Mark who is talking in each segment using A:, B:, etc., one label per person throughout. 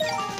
A: Bye.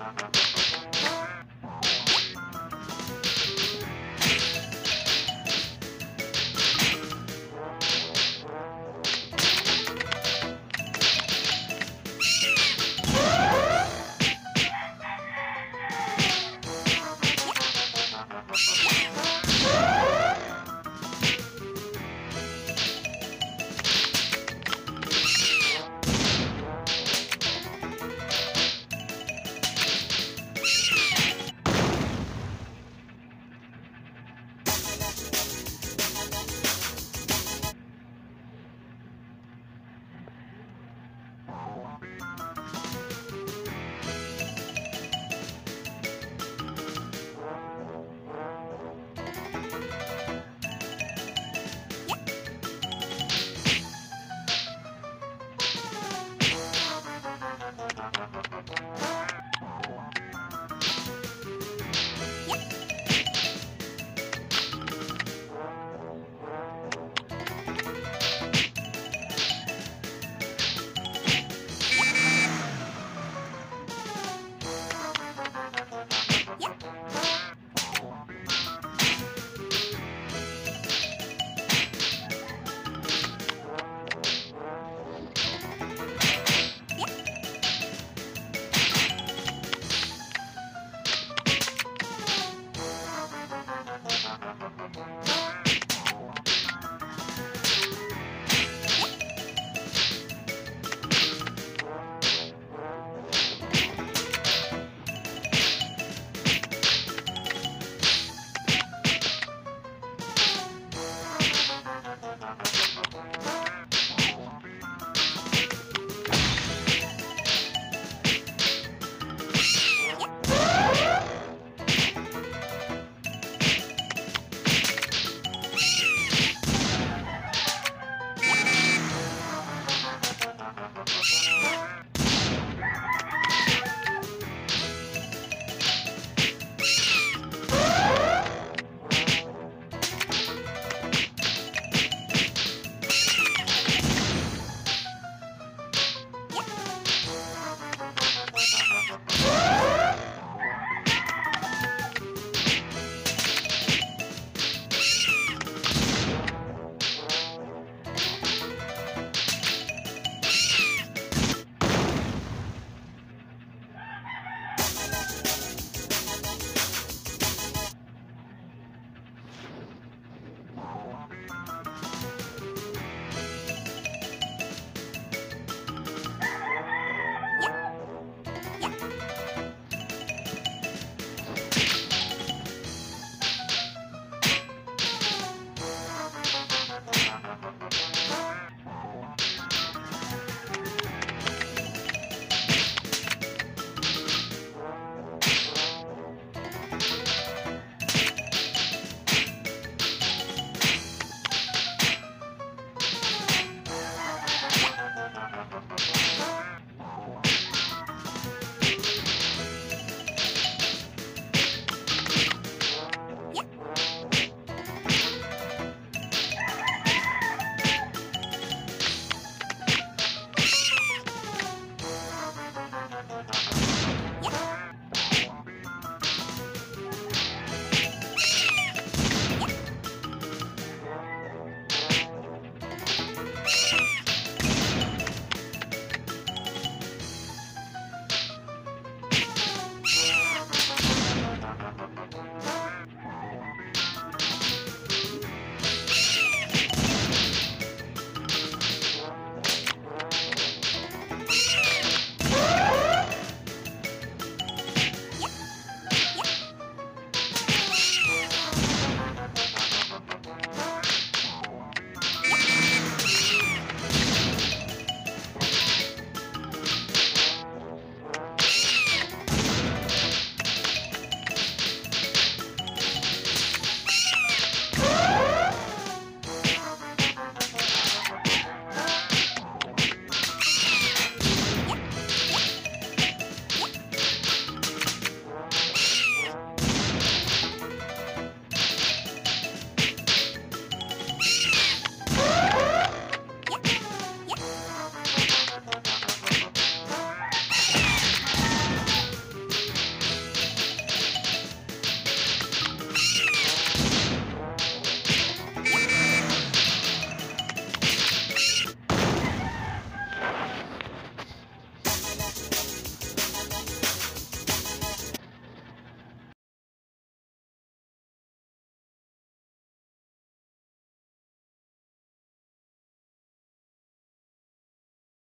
A: Uh-huh.